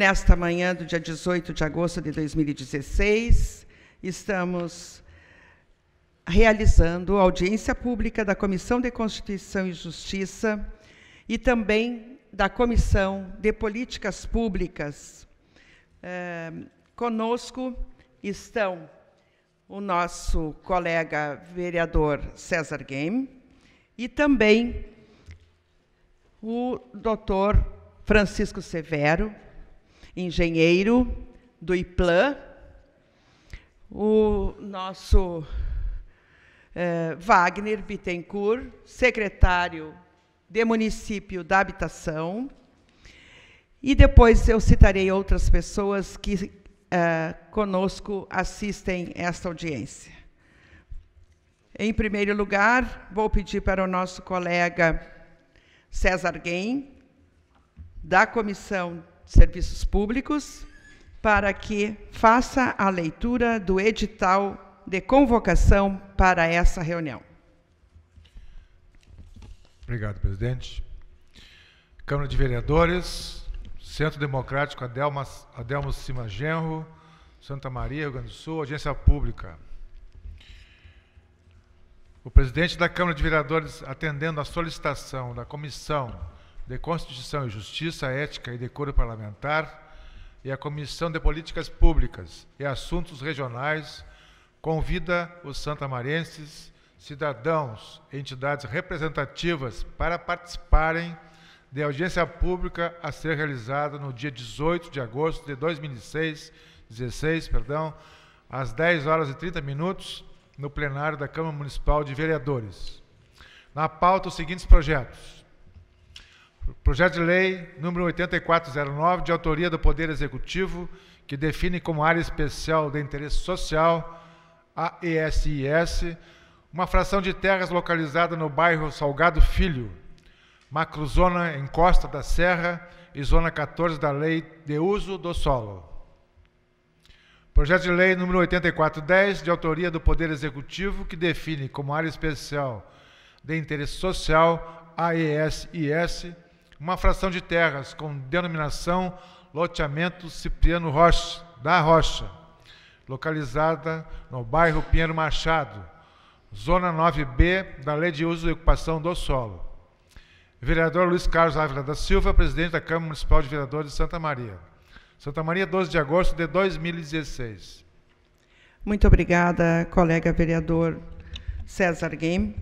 nesta manhã do dia 18 de agosto de 2016, estamos realizando audiência pública da Comissão de Constituição e Justiça e também da Comissão de Políticas Públicas. É, conosco estão o nosso colega vereador César Game e também o doutor Francisco Severo, engenheiro do IPLAN, o nosso eh, Wagner Bittencourt, secretário de município da habitação, e depois eu citarei outras pessoas que eh, conosco assistem esta audiência. Em primeiro lugar, vou pedir para o nosso colega César Guem, da Comissão Serviços Públicos, para que faça a leitura do edital de convocação para essa reunião. Obrigado, presidente. Câmara de Vereadores, Centro Democrático Adelma, Adelmo Cima Genro, Santa Maria, Rio Grande do Sul, audiência pública. O presidente da Câmara de Vereadores, atendendo à solicitação da Comissão de Constituição e Justiça, Ética e Decoro Parlamentar e a Comissão de Políticas Públicas e Assuntos Regionais, convida os santamarenses, cidadãos e entidades representativas para participarem de audiência pública a ser realizada no dia 18 de agosto de 2016, 16, perdão, às 10 horas e 30 minutos, no plenário da Câmara Municipal de Vereadores. Na pauta, os seguintes projetos. Projeto de lei número 8409, de autoria do Poder Executivo, que define como área especial de interesse social, a ESIS, uma fração de terras localizada no bairro Salgado Filho, macrozona em Costa da Serra e zona 14 da Lei de Uso do Solo. Projeto de lei número 8410, de autoria do Poder Executivo, que define como área especial de interesse social, AESIS, uma fração de terras com denominação loteamento Cipriano Rocha, da Rocha, localizada no bairro Pinheiro Machado, zona 9B da Lei de Uso e Ocupação do Solo. Vereador Luiz Carlos Ávila da Silva, presidente da Câmara Municipal de Vereadores de Santa Maria. Santa Maria, 12 de agosto de 2016. Muito obrigada, colega vereador César Game.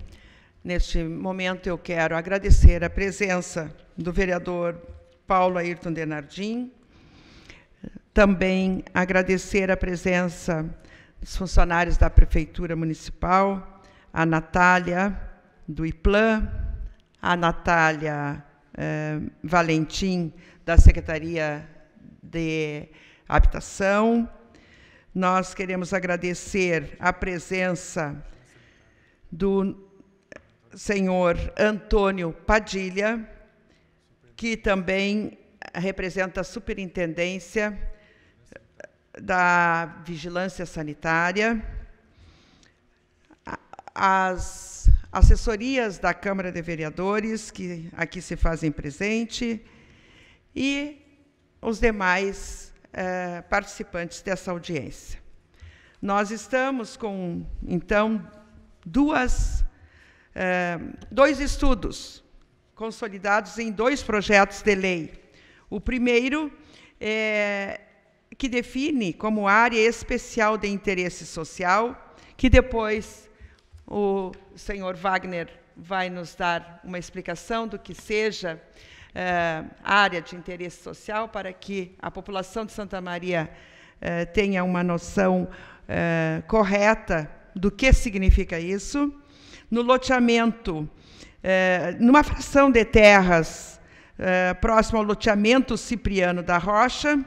Neste momento, eu quero agradecer a presença do vereador Paulo Ayrton Denardim, também agradecer a presença dos funcionários da Prefeitura Municipal, a Natália, do IPLAN, a Natália eh, Valentim, da Secretaria de Habitação. Nós queremos agradecer a presença do senhor Antônio Padilha, que também representa a Superintendência da Vigilância Sanitária, as assessorias da Câmara de Vereadores, que aqui se fazem presente, e os demais eh, participantes dessa audiência. Nós estamos com, então, duas é, dois estudos consolidados em dois projetos de lei. O primeiro é que define como área especial de interesse social, que depois o senhor Wagner vai nos dar uma explicação do que seja é, área de interesse social, para que a população de Santa Maria é, tenha uma noção é, correta do que significa isso no loteamento, é, numa fração de terras é, próximo ao loteamento Cipriano da Rocha,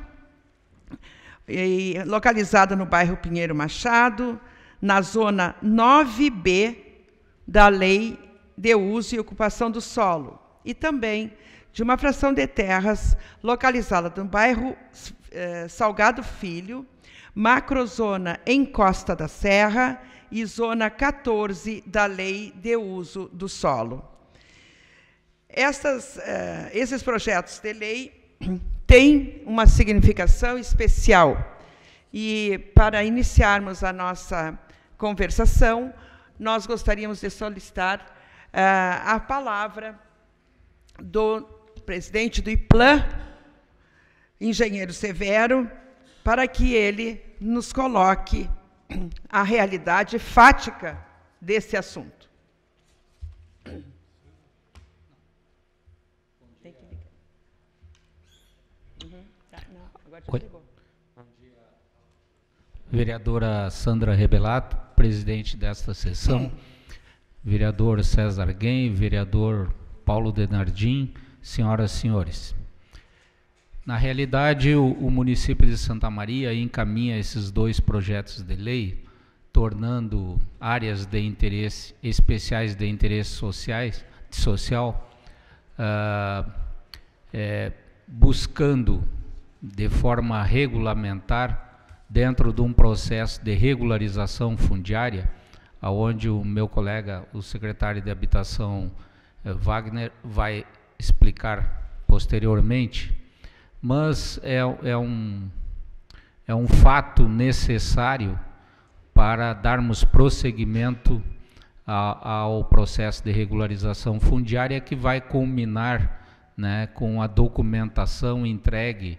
e, localizada no bairro Pinheiro Machado, na zona 9B da Lei de Uso e Ocupação do Solo, e também de uma fração de terras localizada no bairro eh, Salgado Filho, macrozona em Costa da Serra e zona 14 da Lei de Uso do Solo. Uh, esses projetos de lei tem uma significação especial. E para iniciarmos a nossa conversação, nós gostaríamos de solicitar uh, a palavra do presidente do IPLAN, engenheiro Severo, para que ele nos coloque a realidade fática desse assunto. Uhum. Tá, Vereadora Sandra Rebelato, presidente desta sessão, vereador César Guem, vereador Paulo Denardim, senhoras e senhores. Na realidade, o, o, município de Santa Maria encaminha esses dois projetos de lei, tornando áreas de interesse especiais de interesse sociais, social, uh, é, buscando de forma regulamentar, dentro de um processo de regularização fundiária, aonde o meu colega, o secretário de Habitação, eh, Wagner, vai explicar posteriormente, mas é, é, um, é um fato necessário para darmos prosseguimento a, ao processo de regularização fundiária que vai culminar né, com a documentação entregue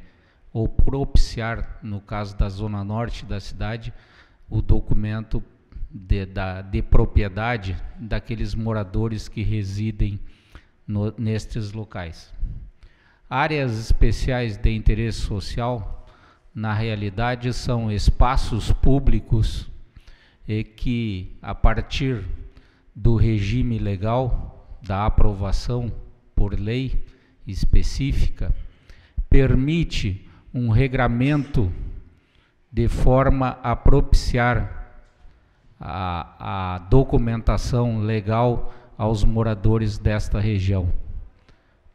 ou propiciar, no caso da zona norte da cidade, o documento de, da, de propriedade daqueles moradores que residem no, nestes locais. Áreas especiais de interesse social, na realidade, são espaços públicos e que, a partir do regime legal da aprovação por lei específica, permite um regramento de forma a propiciar a, a documentação legal aos moradores desta região.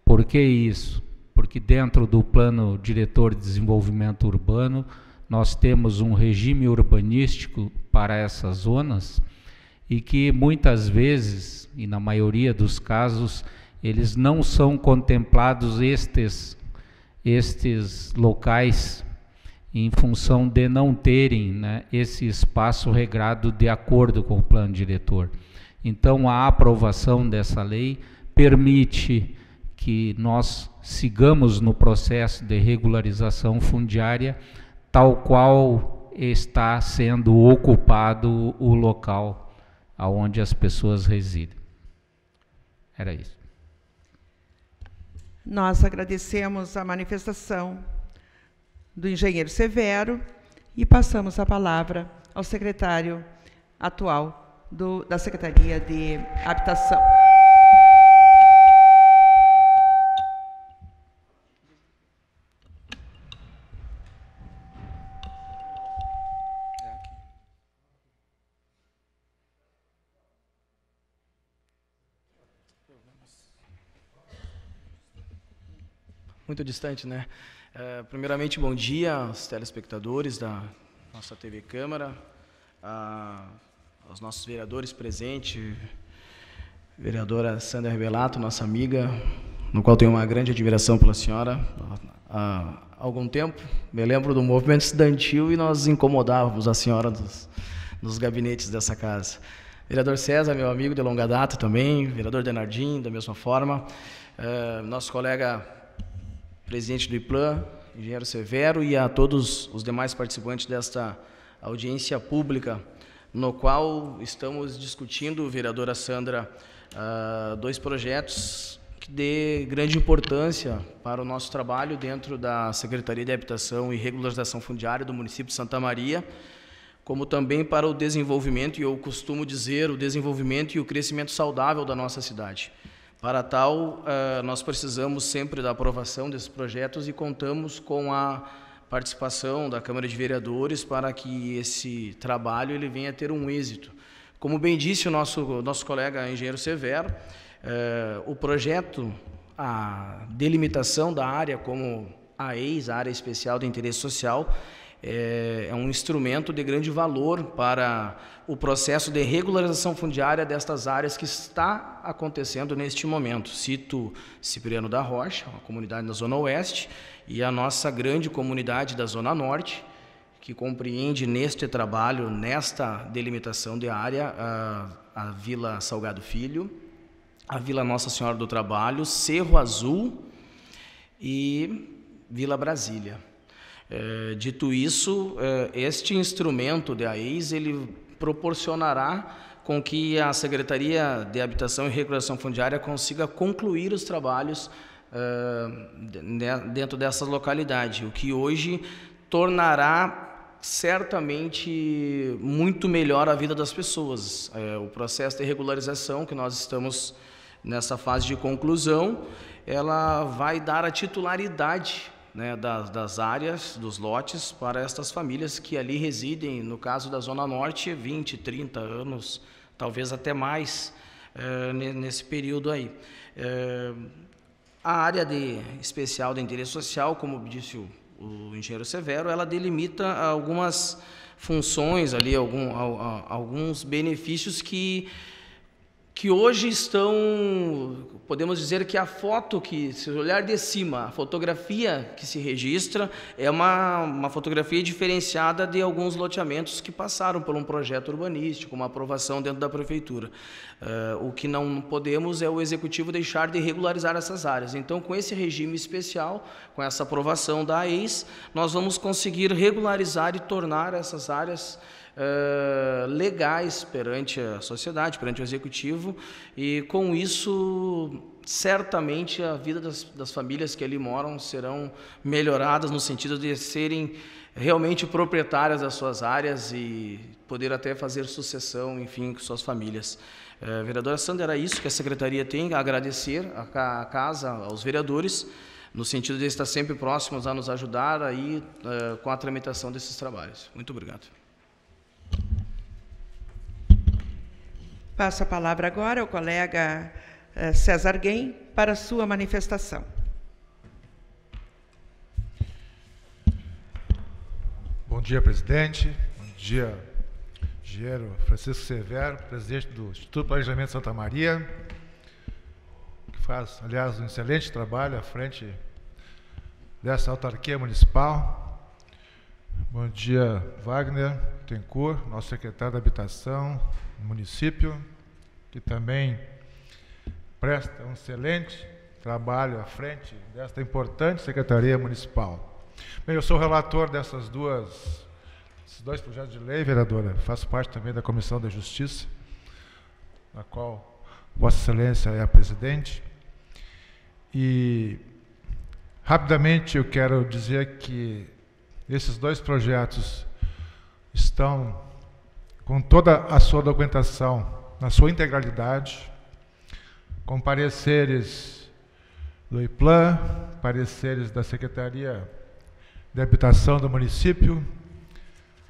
Por que isso? Porque dentro do Plano Diretor de Desenvolvimento Urbano, nós temos um regime urbanístico para essas zonas e que muitas vezes, e na maioria dos casos, eles não são contemplados estes, estes locais em função de não terem né, esse espaço regrado de acordo com o plano diretor. Então, a aprovação dessa lei permite que nós sigamos no processo de regularização fundiária, tal qual está sendo ocupado o local aonde as pessoas residem. Era isso. Nós agradecemos a manifestação do engenheiro Severo e passamos a palavra ao secretário atual do, da Secretaria de Habitação. Muito distante, né? Uh, primeiramente, bom dia aos telespectadores da nossa TV Câmara, aos nossos vereadores presentes, vereadora Sandra Rebelato, nossa amiga, no qual tenho uma grande admiração pela senhora. Há algum tempo, me lembro do movimento estudantil e nós incomodávamos a senhora nos gabinetes dessa casa. Vereador César, meu amigo de longa data também, vereador Denardim, da mesma forma, uh, nosso colega presidente do IPLAN, engenheiro Severo, e a todos os demais participantes desta audiência pública, no qual estamos discutindo, vereadora Sandra, uh, dois projetos de grande importância para o nosso trabalho dentro da Secretaria de Habitação e Regularização Fundiária do município de Santa Maria, como também para o desenvolvimento, e eu costumo dizer, o desenvolvimento e o crescimento saudável da nossa cidade. Para tal, uh, nós precisamos sempre da aprovação desses projetos e contamos com a participação da Câmara de Vereadores para que esse trabalho ele venha a ter um êxito. Como bem disse o nosso, nosso colega engenheiro Severo, uh, o projeto, a delimitação da área como a EIS, a Área Especial de Interesse Social, é, é um instrumento de grande valor para o processo de regularização fundiária destas áreas que está acontecendo neste momento. Cito Cipriano da Rocha, uma comunidade na Zona Oeste, e a nossa grande comunidade da Zona Norte, que compreende neste trabalho, nesta delimitação de área, a, a Vila Salgado Filho, a Vila Nossa Senhora do Trabalho, Cerro Azul e Vila Brasília. É, dito isso, é, este instrumento de AES, ele proporcionará com que a Secretaria de Habitação e Regulação Fundiária consiga concluir os trabalhos uh, dentro dessa localidade, o que hoje tornará certamente muito melhor a vida das pessoas. É, o processo de regularização que nós estamos nessa fase de conclusão, ela vai dar a titularidade né, das, das, áreas, dos lotes, para estas famílias que ali residem, no caso da Zona Norte, 20, 30 anos, talvez até mais, é, nesse período aí. É, a área de especial de interesse social, como disse o, o engenheiro Severo, ela delimita algumas funções ali, algum, alguns benefícios que que hoje estão, podemos dizer que a foto que, se olhar de cima, a fotografia que se registra é uma, uma fotografia diferenciada de alguns loteamentos que passaram por um projeto urbanístico, uma aprovação dentro da prefeitura. Uh, o que não podemos é o executivo deixar de regularizar essas áreas. Então, com esse regime especial, com essa aprovação da AES, nós vamos conseguir regularizar e tornar essas áreas legais perante a sociedade, perante o executivo, e com isso, certamente a vida das, das famílias que ali moram serão melhoradas no sentido de serem realmente proprietárias das suas áreas e poder até fazer sucessão, enfim, com suas famílias. Uh, vereadora Sandra, era isso que a secretaria tem agradecer à casa, aos vereadores, no sentido de estar sempre próximos a nos ajudar aí uh, com a tramitação desses trabalhos. Muito obrigado. Passo a palavra agora ao colega eh, César Guem para sua manifestação. Bom dia, presidente. Bom dia, engenheiro Francisco Severo, presidente do Instituto de Planejamento Santa Maria, que faz, aliás, um excelente trabalho à frente dessa autarquia municipal. Bom dia, Wagner Tencourt, nosso secretário da Habitação, município, que também presta um excelente trabalho à frente desta importante Secretaria Municipal. Bem, eu sou relator dessas duas, esses dois projetos de lei, vereadora. Faço parte também da Comissão da Justiça, na qual Vossa Excelência é a presidente. E rapidamente eu quero dizer que esses dois projetos estão com toda a sua documentação na sua integralidade, com pareceres do IPLAN, pareceres da Secretaria de Habitação do município,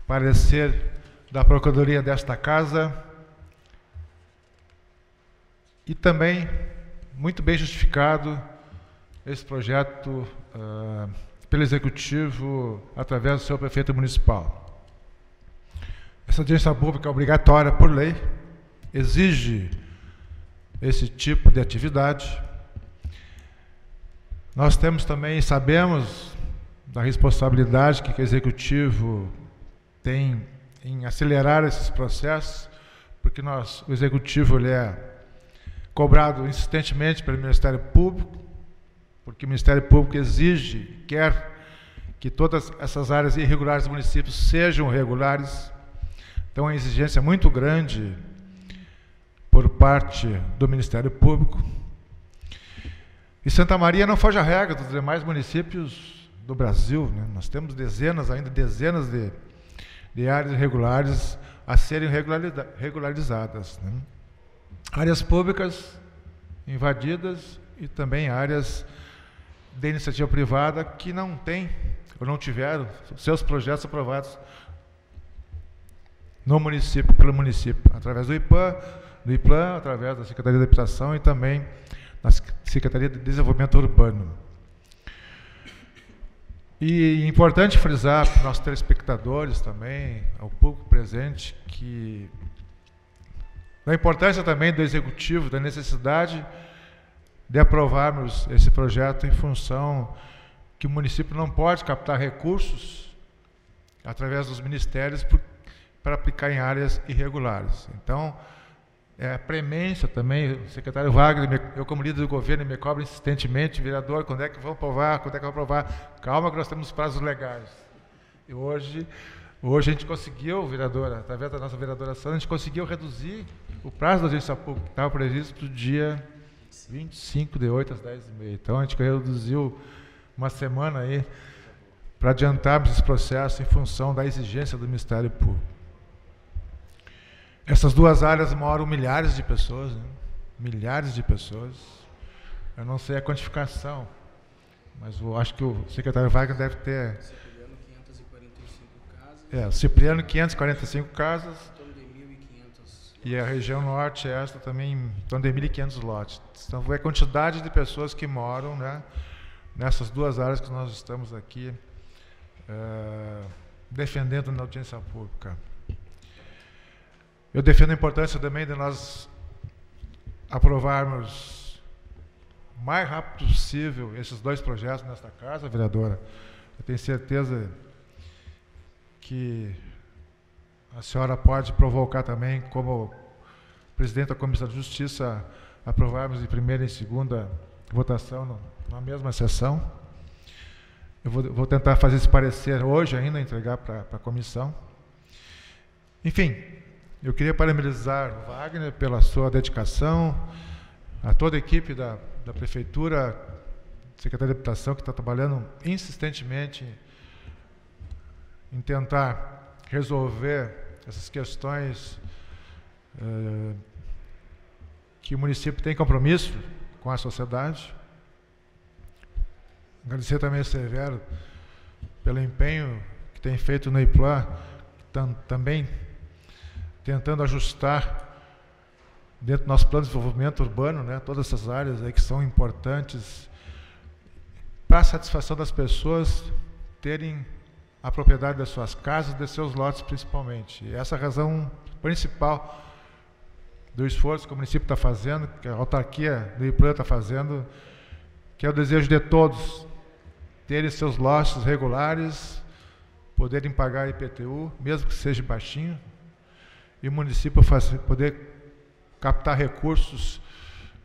parecer da Procuradoria desta Casa. E também muito bem justificado esse projeto uh, pelo Executivo através do seu prefeito municipal. Essa audiência pública obrigatória por lei, exige esse tipo de atividade. Nós temos também, sabemos da responsabilidade que o executivo tem em acelerar esses processos, porque nós, o executivo ele é cobrado insistentemente pelo Ministério Público, porque o Ministério Público exige, quer que todas essas áreas irregulares do município sejam regulares. Então, a exigência é muito grande por parte do Ministério Público. E Santa Maria não foge à regra dos demais municípios do Brasil. Né? Nós temos dezenas, ainda dezenas de, de áreas irregulares a serem regularizadas. Né? Áreas públicas invadidas e também áreas de iniciativa privada que não têm ou não tiveram seus projetos aprovados no município, pelo município, através do IPAN, do IPLAN, através da Secretaria de Habitação e também da Secretaria de Desenvolvimento Urbano. E importante frisar para os nossos telespectadores também, ao público presente, que da importância também do executivo, da necessidade de aprovarmos esse projeto em função que o município não pode captar recursos através dos ministérios para aplicar em áreas irregulares. Então, é, a premência também, o secretário Wagner, eu como líder do governo, me cobra insistentemente, vereador, quando é que vão aprovar, quando é que vão aprovar? Calma que nós temos prazos legais. E hoje, hoje a gente conseguiu, vereadora, através da nossa vereadora Sandra, a gente conseguiu reduzir o prazo da audiência pública, que estava previsto para o dia 25 de 8 às 10 e meia. Então a gente reduziu uma semana aí para adiantarmos esse processo em função da exigência do Ministério Público. Essas duas áreas moram milhares de pessoas, né? milhares de pessoas. Eu não sei a quantificação, mas eu acho que o secretário Wagner deve ter. Cipriano, 545 casas. É, Cipriano, 545 casas. Em torno de 1.500. E a região norte, esta também, torno de 1.500 lotes. Então, é a quantidade de pessoas que moram né, nessas duas áreas que nós estamos aqui é, defendendo na audiência pública. Eu defendo a importância também de nós aprovarmos o mais rápido possível esses dois projetos nesta casa, vereadora. Eu tenho certeza que a senhora pode provocar também, como presidente da Comissão de Justiça, aprovarmos em primeira e segunda votação no, na mesma sessão. Eu vou, vou, tentar fazer esse parecer hoje ainda, entregar para a comissão. Enfim, eu queria parabenizar o Wagner pela sua dedicação, a toda a equipe da, da Prefeitura, Secretaria de Habitação, que está trabalhando insistentemente em tentar resolver essas questões eh, que o município tem compromisso com a sociedade. Agradecer também a Severo pelo empenho que tem feito no IPLAN, tam, também tentando ajustar dentro do nosso plano de desenvolvimento urbano, né, todas essas áreas aí que são importantes para a satisfação das pessoas terem a propriedade das suas casas, de seus lotes principalmente. E essa é a razão principal do esforço que o município está fazendo, que a autarquia do IPLAN está fazendo, que é o desejo de todos terem seus lotes regulares, poderem pagar IPTU, mesmo que seja baixinho, e o município poder captar recursos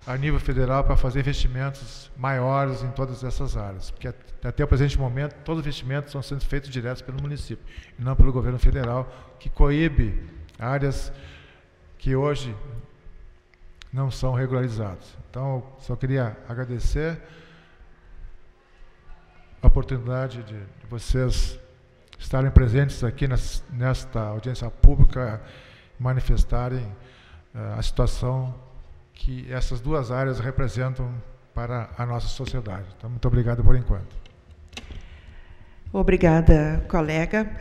a nível federal para fazer investimentos maiores em todas essas áreas. Porque até o presente momento, todos os investimentos estão sendo feitos diretos pelo município, e não pelo governo federal, que coíbe áreas que hoje não são regularizadas. Então, só queria agradecer a oportunidade de, de vocês estarem presentes aqui nesta audiência pública manifestarem uh, a situação que essas duas áreas representam para a nossa sociedade. Então, muito obrigado por enquanto. Obrigada, colega.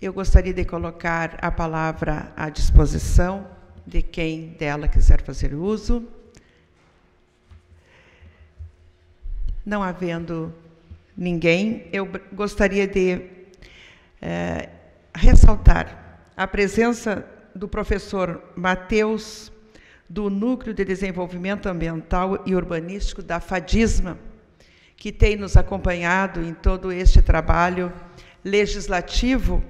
Eu gostaria de colocar a palavra à disposição de quem dela quiser fazer uso. Não havendo ninguém, eu gostaria de eh, ressaltar a presença do professor Matheus, do Núcleo de Desenvolvimento Ambiental e Urbanístico da FADISMA, que tem nos acompanhado em todo este trabalho legislativo,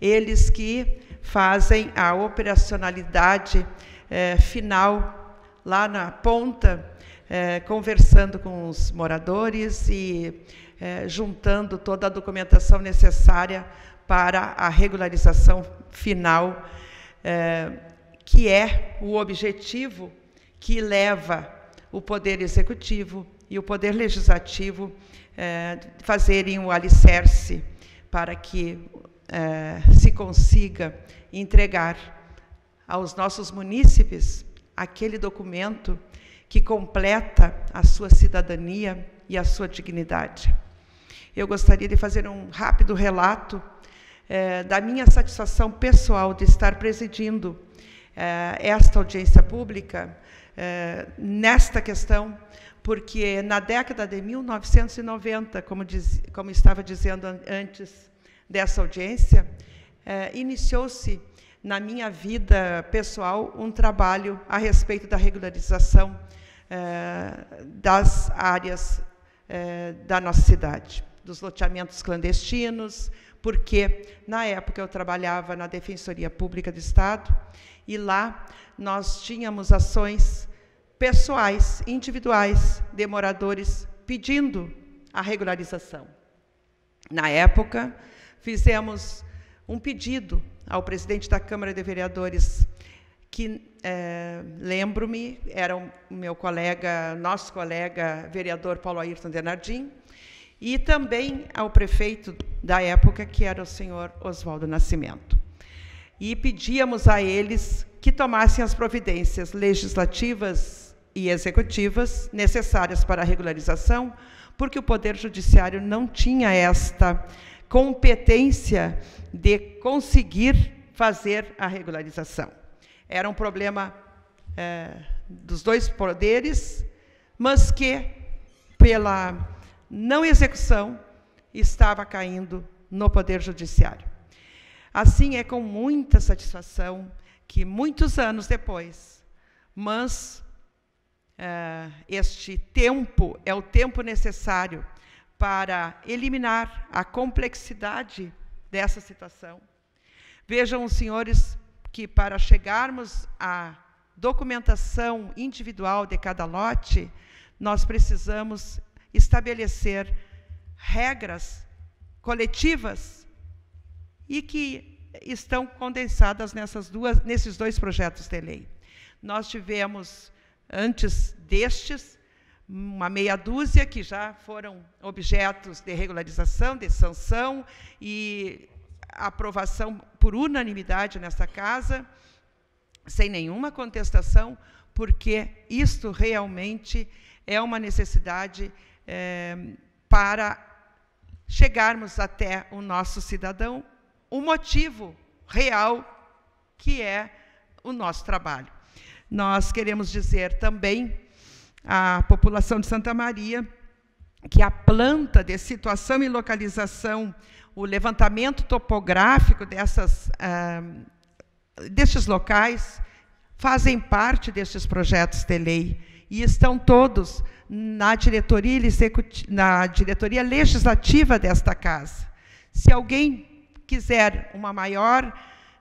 eles que fazem a operacionalidade eh, final lá na ponta, eh, conversando com os moradores e eh, juntando toda a documentação necessária para a regularização final, é, que é o objetivo que leva o Poder Executivo e o Poder Legislativo é, fazerem o alicerce para que é, se consiga entregar aos nossos munícipes aquele documento que completa a sua cidadania e a sua dignidade. Eu gostaria de fazer um rápido relato é, da minha satisfação pessoal de estar presidindo esta audiência pública eh, nesta questão, porque na década de 1990, como, diz, como estava dizendo antes dessa audiência, eh, iniciou-se na minha vida pessoal um trabalho a respeito da regularização eh, das áreas eh, da nossa cidade, dos loteamentos clandestinos, porque na época eu trabalhava na Defensoria Pública do Estado e lá nós tínhamos ações pessoais, individuais, de moradores pedindo a regularização. Na época, fizemos um pedido ao presidente da Câmara de Vereadores, que é, lembro-me, era o meu colega, nosso colega vereador Paulo Ayrton Denardim, e também ao prefeito da época, que era o senhor Oswaldo Nascimento. E pedíamos a eles que tomassem as providências legislativas e executivas necessárias para a regularização, porque o Poder Judiciário não tinha esta competência de conseguir fazer a regularização. Era um problema é, dos dois poderes, mas que, pela não execução, estava caindo no Poder Judiciário. Assim, é com muita satisfação que, muitos anos depois, mas é, este tempo é o tempo necessário para eliminar a complexidade dessa situação. Vejam senhores que para chegarmos à documentação individual de cada lote, nós precisamos estabelecer regras coletivas e que estão condensadas nessas duas, nesses dois projetos de lei. Nós tivemos, antes destes, uma meia dúzia que já foram objetos de regularização, de sanção e aprovação por unanimidade nessa casa, sem nenhuma contestação, porque isto realmente é uma necessidade é, para chegarmos até o nosso cidadão, o motivo real que é o nosso trabalho. Nós queremos dizer também a população de Santa Maria, que a planta de situação e localização, o levantamento topográfico dessas, ah, destes locais, fazem parte destes projetos de lei e estão todos na diretoria, na diretoria legislativa desta casa. Se alguém quiser uma maior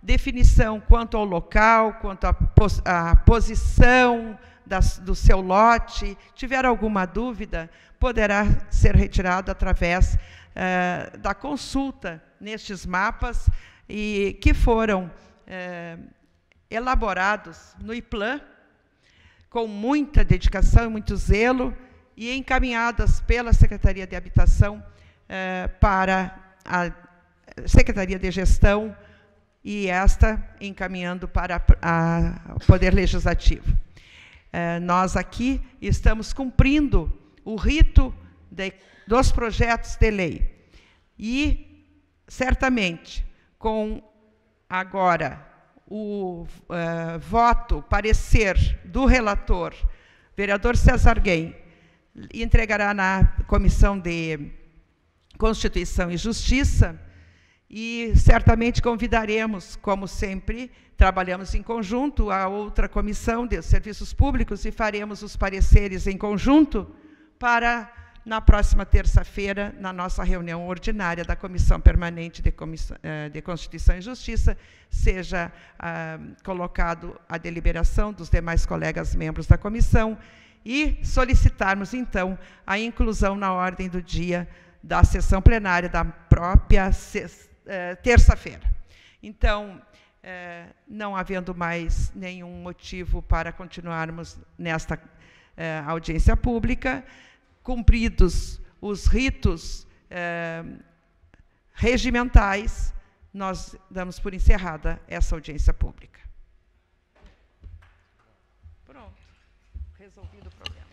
definição quanto ao local, quanto à, pos posição, das, do seu lote, tiver alguma dúvida, poderá ser retirado através eh, da consulta nestes mapas e que foram eh, elaborados no IPLAN com muita dedicação e muito zelo e encaminhadas pela Secretaria de Habitação eh, para a Secretaria de Gestão e esta encaminhando para o Poder Legislativo. É, nós aqui estamos cumprindo o rito de, dos projetos de lei. E, certamente, com agora o uh, voto, parecer do relator, vereador César Guem, entregará na Comissão de Constituição e Justiça, e certamente convidaremos, como sempre, trabalhamos em conjunto, a outra comissão de serviços públicos e faremos os pareceres em conjunto para, na próxima terça-feira, na nossa reunião ordinária da Comissão Permanente de, Comissão, eh, de Constituição e Justiça, seja ah, colocado a deliberação dos demais colegas membros da comissão e solicitarmos, então, a inclusão na ordem do dia da sessão plenária da própria eh, terça-feira. Então, é, não havendo mais nenhum motivo para continuarmos nesta audiência pública, cumpridos os ritos é, regimentais, nós damos por encerrada essa audiência pública. Pronto, resolvido o problema.